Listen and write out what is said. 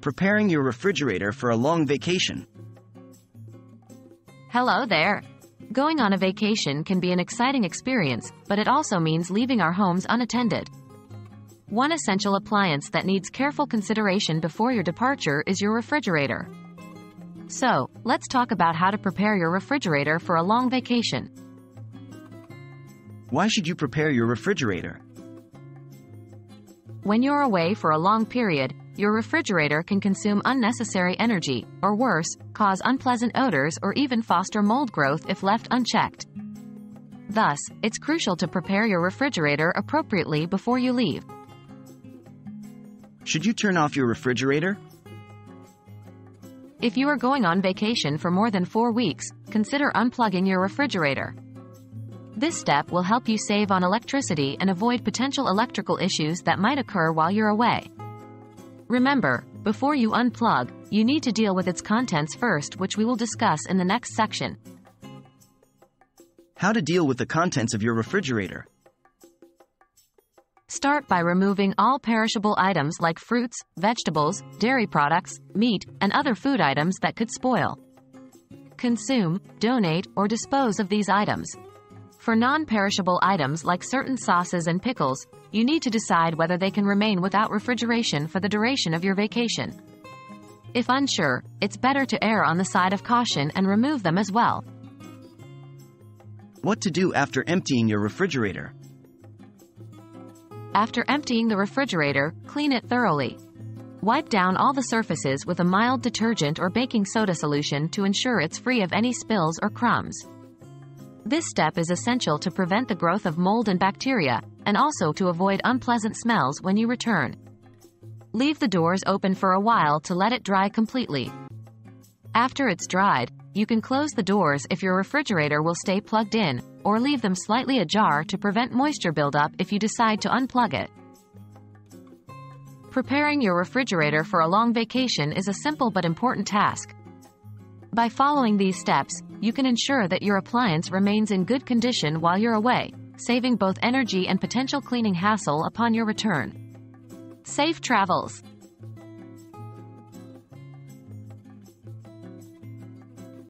Preparing your refrigerator for a long vacation. Hello there. Going on a vacation can be an exciting experience, but it also means leaving our homes unattended. One essential appliance that needs careful consideration before your departure is your refrigerator. So, let's talk about how to prepare your refrigerator for a long vacation. Why should you prepare your refrigerator? When you're away for a long period, your refrigerator can consume unnecessary energy, or worse, cause unpleasant odors or even foster mold growth if left unchecked. Thus, it's crucial to prepare your refrigerator appropriately before you leave. Should you turn off your refrigerator? If you are going on vacation for more than four weeks, consider unplugging your refrigerator. This step will help you save on electricity and avoid potential electrical issues that might occur while you're away. Remember, before you unplug, you need to deal with its contents first which we will discuss in the next section. How to deal with the contents of your refrigerator. Start by removing all perishable items like fruits, vegetables, dairy products, meat, and other food items that could spoil. Consume, donate, or dispose of these items. For non-perishable items like certain sauces and pickles, you need to decide whether they can remain without refrigeration for the duration of your vacation. If unsure, it's better to err on the side of caution and remove them as well. What to do after emptying your refrigerator. After emptying the refrigerator, clean it thoroughly. Wipe down all the surfaces with a mild detergent or baking soda solution to ensure it's free of any spills or crumbs. This step is essential to prevent the growth of mold and bacteria, and also to avoid unpleasant smells when you return. Leave the doors open for a while to let it dry completely. After it's dried, you can close the doors if your refrigerator will stay plugged in, or leave them slightly ajar to prevent moisture buildup if you decide to unplug it. Preparing your refrigerator for a long vacation is a simple but important task. By following these steps, you can ensure that your appliance remains in good condition while you're away, saving both energy and potential cleaning hassle upon your return. Safe travels!